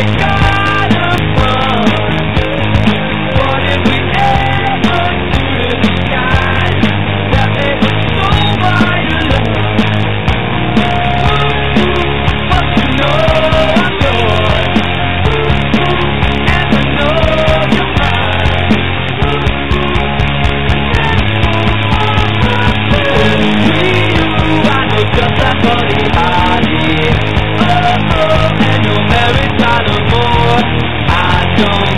America. go.